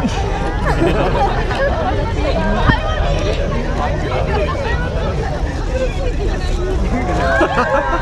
할머니